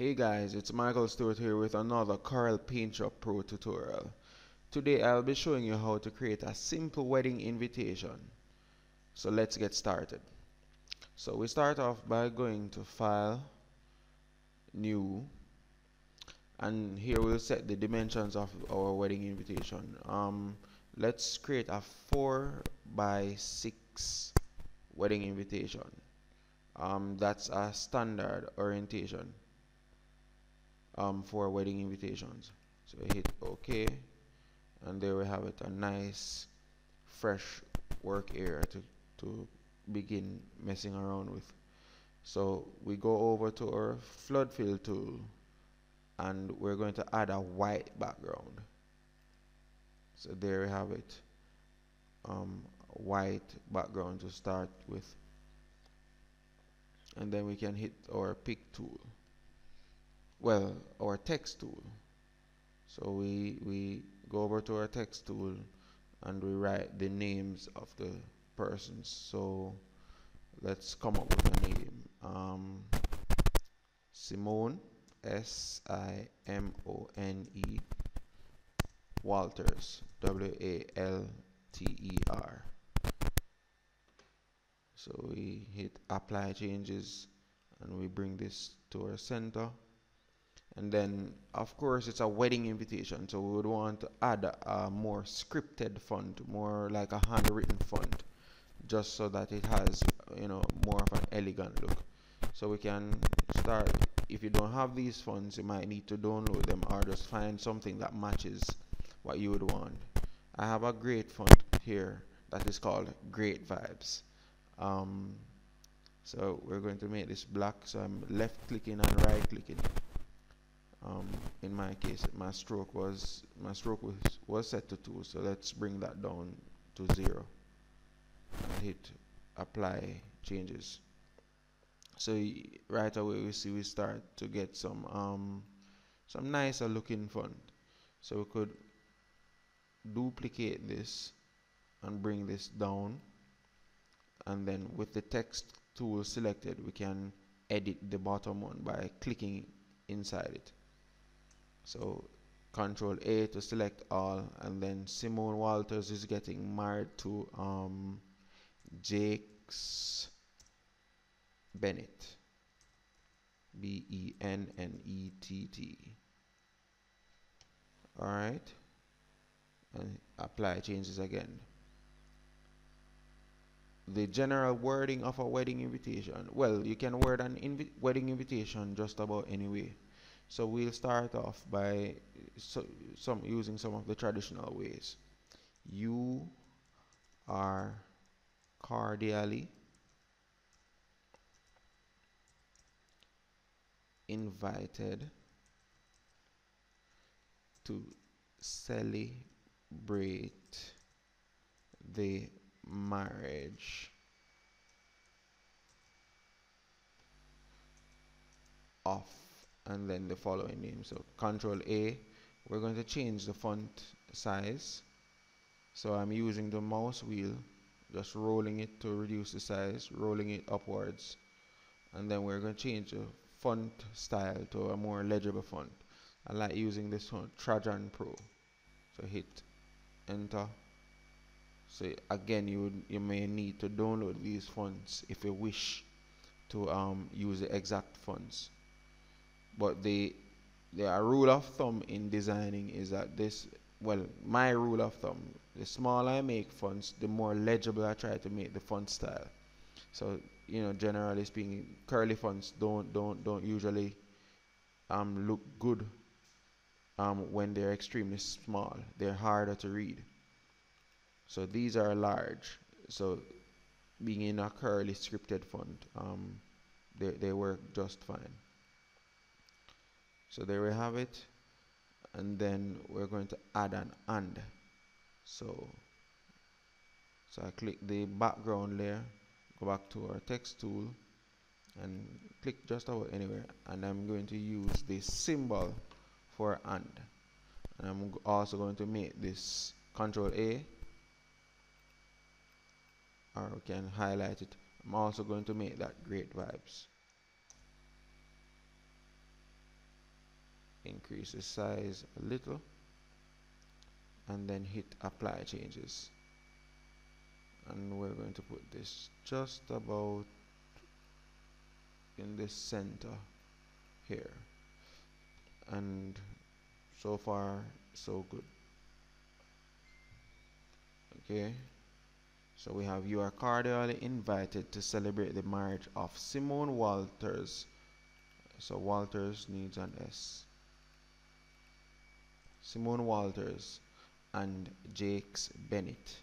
Hey guys, it's Micheal Stewart here with another Corel PaintShop Pro tutorial. Today I'll be showing you how to create a simple wedding invitation. So let's get started. So we start off by going to File, New, and here we'll set the dimensions of our wedding invitation. Um, let's create a 4 by 6 wedding invitation. Um, that's a standard orientation um, for wedding invitations. So hit OK, and there we have it, a nice, fresh work area to, to begin messing around with. So we go over to our flood fill tool, and we're going to add a white background. So there we have it, um, white background to start with. And then we can hit our pick tool well our text tool. So we we go over to our text tool and we write the names of the persons. So let's come up with a name. Um, Simone S I M O N E Walters W A L T E R. So we hit apply changes and we bring this to our center and then of course it's a wedding invitation so we would want to add a more scripted font more like a handwritten font just so that it has you know more of an elegant look. So we can start if you don't have these fonts you might need to download them or just find something that matches what you would want. I have a great font here that is called great vibes. Um, so we're going to make this black so I'm left clicking and right clicking um, in my case my stroke was my stroke was was set to 2 so let's bring that down to 0 and hit apply changes. So right away we see we start to get some um, some nicer looking font so we could duplicate this and bring this down and then with the text tool selected we can edit the bottom one by clicking inside it so control A to select all and then Simone Walters is getting married to um, Jakes Bennett. B-E-N-N-E-T-T alright. And apply changes again. The general wording of a wedding invitation. Well you can word an invi wedding invitation just about any way so we'll start off by so, some using some of the traditional ways. You are cordially invited to celebrate the marriage of and then the following name. So control A we're going to change the font size. So I'm using the mouse wheel just rolling it to reduce the size rolling it upwards. And then we're going to change the font style to a more legible font. I like using this one Trajan Pro. So hit enter. So again you would, you may need to download these fonts if you wish to um, use the exact fonts but the the rule of thumb in designing is that this well my rule of thumb the smaller I make fonts the more legible I try to make the font style. So you know generally speaking curly fonts don't don't don't usually um look good um when they're extremely small. They're harder to read. So these are large. So being in a curly scripted font um they, they work just fine so there we have it. And then we're going to add an and. So so I click the background layer go back to our text tool and click just about anywhere. And I'm going to use the symbol for and. And I'm also going to make this control A. Or we can highlight it. I'm also going to make that great vibes increase the size a little and then hit apply changes. And we're going to put this just about in the center here. And so far so good. Okay? So we have you are cordially invited to celebrate the marriage of Simone Walters. So Walters needs an S Simone Walters and Jakes Bennett.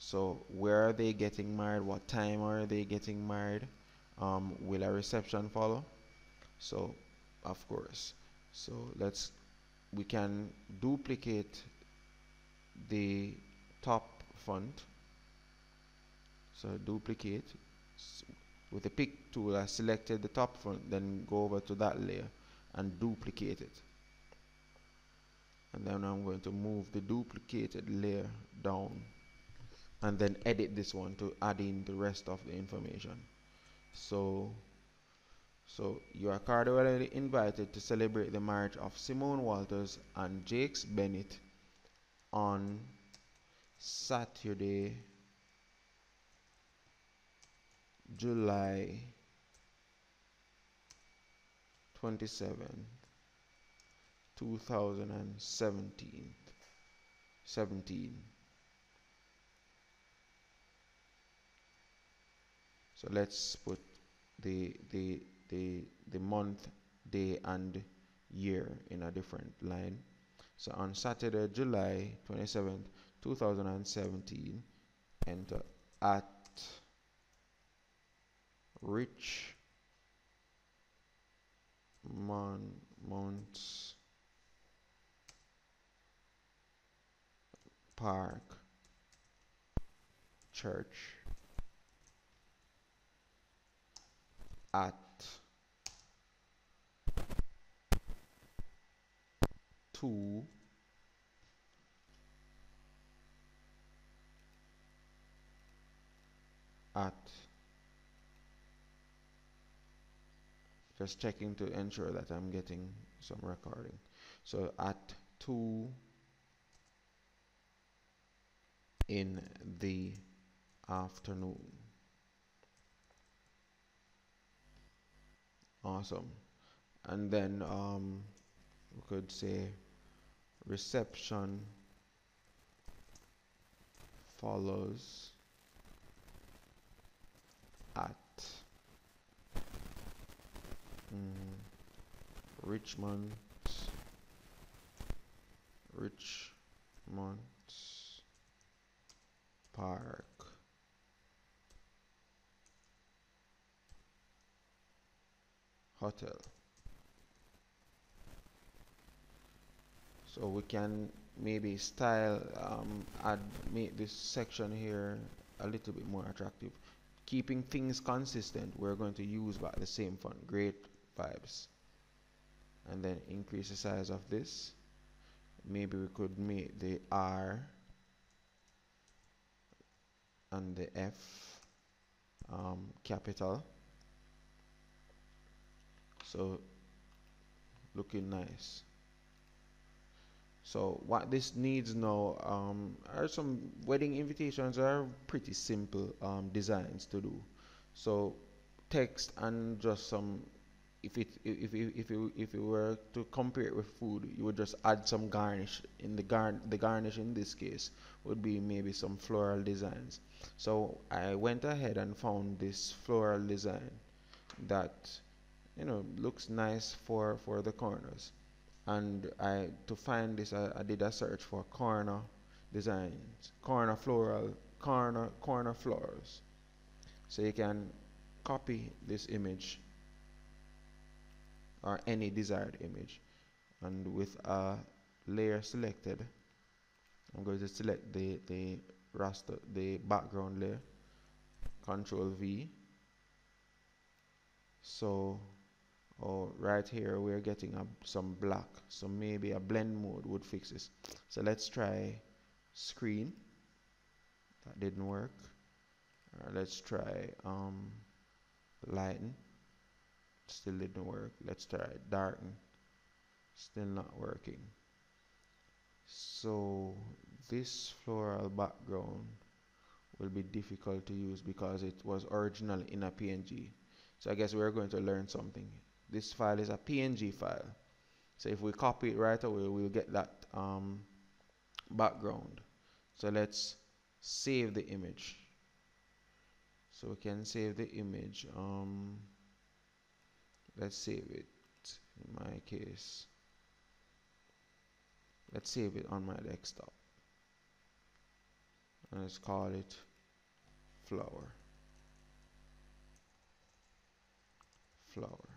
So where are they getting married? What time are they getting married? Um, will a reception follow? So of course. So let's we can duplicate the top font. So duplicate. With the pick tool I selected the top font then go over to that layer and duplicate it and then I'm going to move the duplicated layer down and then edit this one to add in the rest of the information. So so you are cordially invited to celebrate the marriage of Simone Walters and Jakes Bennett on Saturday, July 27, 2017. 17. So let's put the the the the month, day, and year in a different line. So on Saturday, July 27th, 2017, enter at Rich Mon Monts Park Church at two at just checking to ensure that I'm getting some recording. So at 2 in the afternoon. Awesome. And then um, we could say reception follows at mm, Richmond Richmond Park. Hotel. So we can maybe style um, add make this section here a little bit more attractive. Keeping things consistent we're going to use back the same font. Great vibes. And then increase the size of this. Maybe we could make the R and the F um, capital so looking nice so what this needs now um, are some wedding invitations are pretty simple um, designs to do. So text and just some if it if if if you if you were to compare it with food, you would just add some garnish. In the gar the garnish in this case would be maybe some floral designs. So I went ahead and found this floral design that you know looks nice for for the corners and I to find this I, I, did a search for corner designs corner floral corner corner flowers so you can copy this image or any desired image. And with a layer selected I'm going to select the the raster the background layer control V. So oh right here we're getting a, some black. So maybe a blend mode would fix this. So let's try screen. That didn't work. Let's try um, lighten still didn't work. Let's try darken. Still not working. So this floral background will be difficult to use because it was original in a PNG so I guess we're going to learn something. This file is a PNG file. So if we copy it right away we'll get that um, background. So let's save the image. So we can save the image. Um, let's save it in my case. Let's save it on my desktop. And let's call it flower. Flower.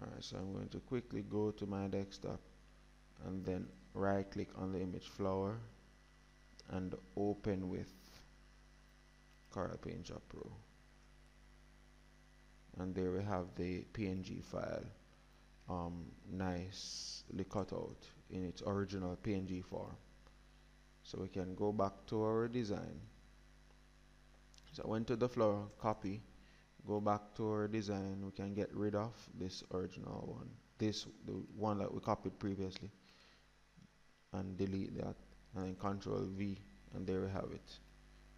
Alright so I'm going to quickly go to my desktop and then right click on the image flower and open with Corel Paint Pro and there we have the PNG file. Um, nicely cut out in its original PNG form. So we can go back to our design. So I went to the floor copy go back to our design. We can get rid of this original one. This the one that we copied previously. And delete that. And then control V and there we have it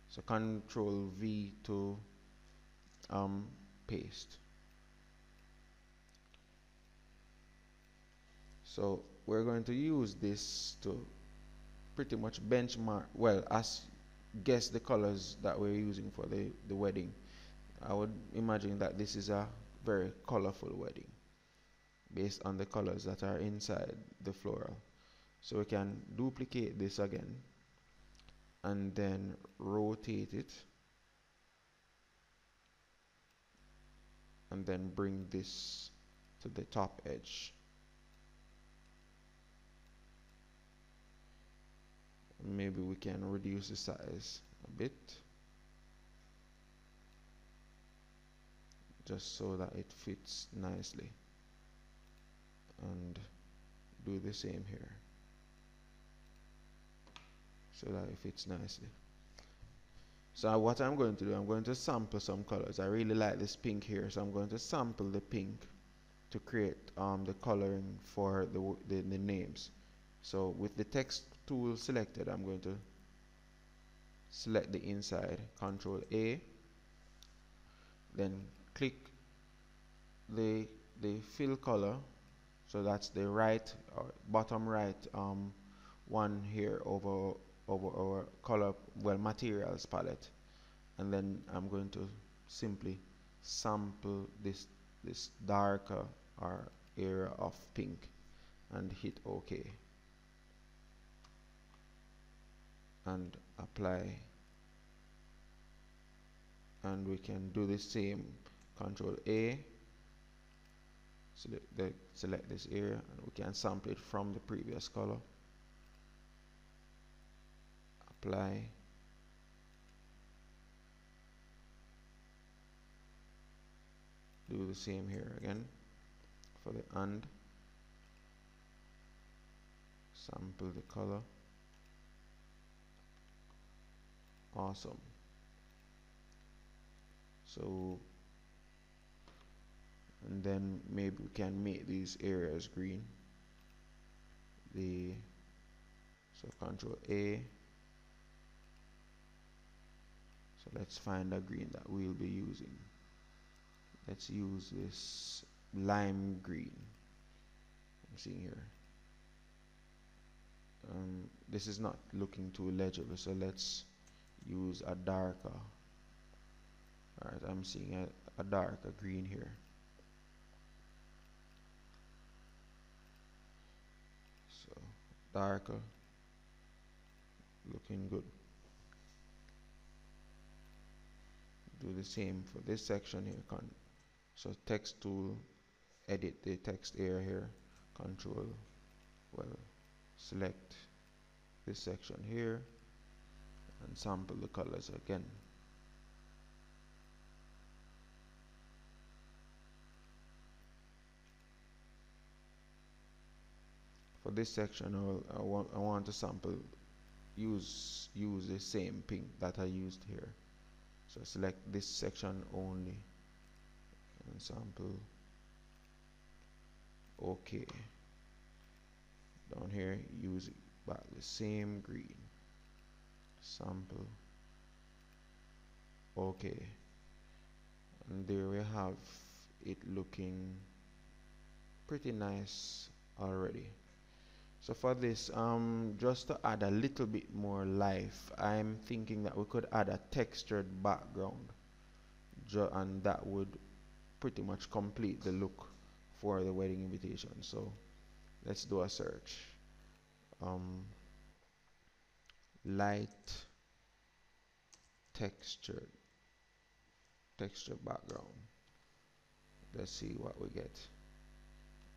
so control V to um, paste. So we're going to use this to pretty much benchmark well as guess the colors that we're using for the, the wedding. I would imagine that this is a very colorful wedding based on the colors that are inside the floral. So we can duplicate this again and then rotate it. And then bring this to the top edge. Maybe we can reduce the size a bit. Just so that it fits nicely. And do the same here so that it fits nicely. So what I'm going to do I'm going to sample some colors. I really like this pink here so I'm going to sample the pink to create um, the coloring for the, the, the names. So with the text tool selected I'm going to select the inside control A then click the the fill color. So that's the right or bottom right um, one here over over our color well materials palette. And then I'm going to simply sample this this darker or area of pink and hit OK. And apply. And we can do the same. Control A. Select, the, select this area and we can sample it from the previous color apply do the same here again? For the and. Sample the color. Awesome. So and then maybe we can make these areas green. The so control A so let's find a green that we'll be using. Let's use this lime green. I'm seeing here. Um, this is not looking too legible so let's use a darker. Alright I'm seeing a, a darker green here. So darker. Looking good do the same for this section here so text tool edit the text area here control well select this section here and sample the colors again. For this section I'll, I, want, I want to sample use use the same pink that I used here so select this section only. Sample okay down here use back the same green. Sample. Okay and there we have it looking pretty nice already so for this um, just to add a little bit more life I'm thinking that we could add a textured background and that would pretty much complete the look for the wedding invitation. So let's do a search. Um, light textured texture background. Let's see what we get.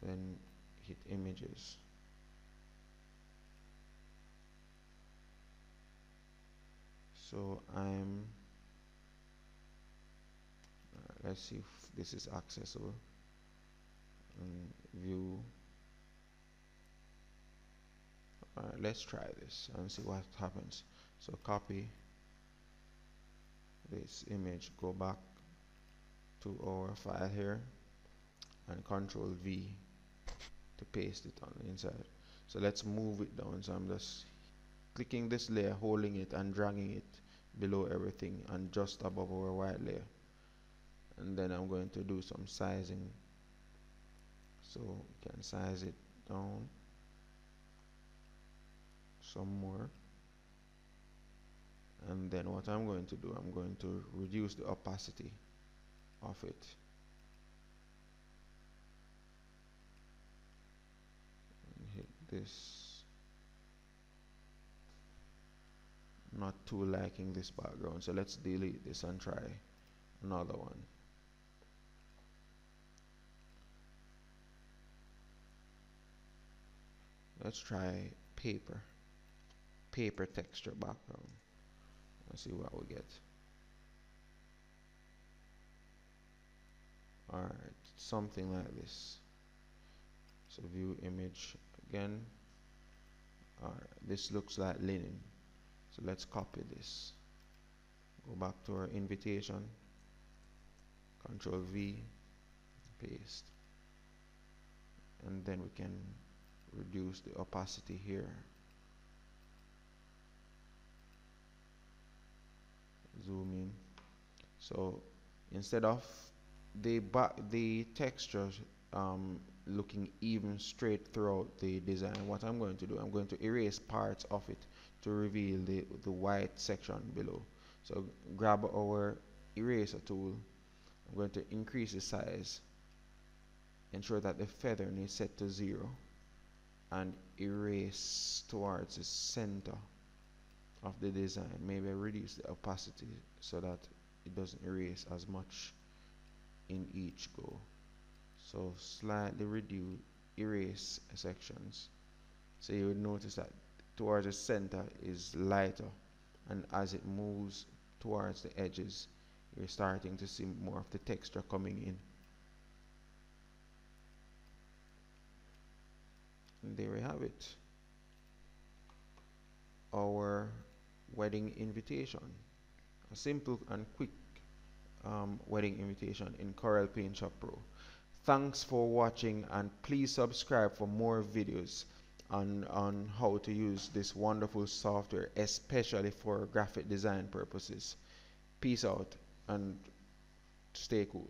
Then hit images so I'm uh, let's see if this is accessible view Alright, let's try this and see what happens. So copy this image, go back to our file here and control V to paste it on the inside. So let's move it down. So I'm just clicking this layer, holding it and dragging it below everything and just above our white layer. And then I'm going to do some sizing. So we can size it down some more and then what I'm going to do I'm going to reduce the opacity of it and hit this not too liking this background so let's delete this and try another one let's try paper paper texture background. Let's see what we get. Alright, something like this. So view image again. Alright, this looks like linen. So let's copy this. Go back to our invitation. Control V, paste. And then we can reduce the opacity here. zoom in so instead of the the texture um, looking even straight throughout the design. What I'm going to do I'm going to erase parts of it to reveal the, the white section below. So grab our eraser tool. I'm going to increase the size ensure that the feathering is set to zero and erase towards the center of the design. Maybe reduce the opacity so that it doesn't erase as much in each go so slightly reduce erase sections so you would notice that towards the center is lighter and as it moves towards the edges you're starting to see more of the texture coming in and there we have it our wedding invitation. A simple and quick um, wedding invitation in Corel PaintShop Pro. Thanks for watching and please subscribe for more videos on, on how to use this wonderful software, especially for graphic design purposes. Peace out and stay cool.